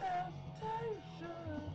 temptation.